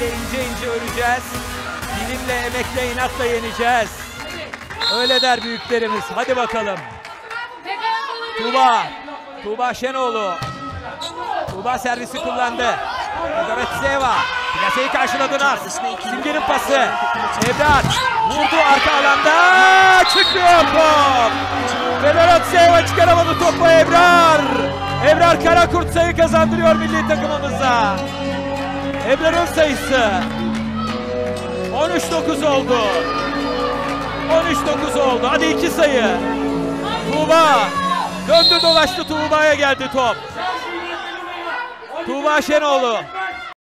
ile ince ince öreceğiz. Bilimle, emekle, inatla yeneceğiz. Öyle der büyüklerimiz. Hadi bakalım. Tuğba. Tuğba Şenoğlu. Tuğba servisi kullandı. Gorotseva. Plaseyi karşıladı Nars. Simge'nin pası. Ebrar. Vurdu arka alanda. Çıkıyor top. Ve Gorotseva çıkaramadı topu Ebrar. Ebrar Karakurt sayı kazandırıyor milli takımımıza. Ebrar'ın sayısı. 13-9 oldu. 13-9 oldu. Hadi iki sayı. Tuğba. Döndü dolaştı Tuğba'ya geldi top. Tuğba Şenoğlu.